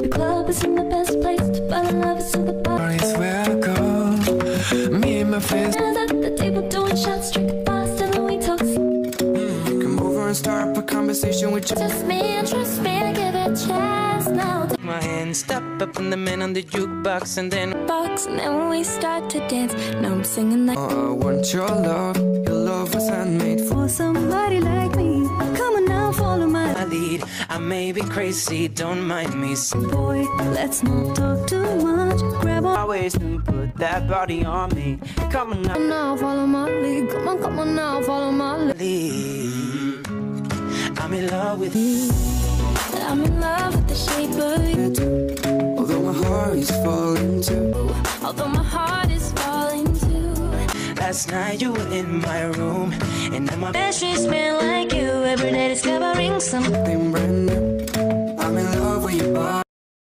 The club isn't the best place to find love, so the bar is where I go. Me and my friends is at the table doing shots, drinking fast, and then we talk. Mm, come over and start up a conversation with you. Just me and trust me, I give it a chance now. Take My hand, step up Van the Man on the jukebox, and then box, and then we start to dance. Now I'm singing like Oh, I want your love. Your love was handmade for somebody like me. I may be crazy, don't mind me. boy. Let's not talk too much. Grab on Always put that body on me. Come on now. now, follow my lead. Come on, come on now, follow my lead. Lead. I'm in love with you. I'm in love with the shape of you. Although my heart is falling too. Although my heart is falling too. Last night you were in my room, and now my Bed sheets smell like something brand new. I'm in love with your body.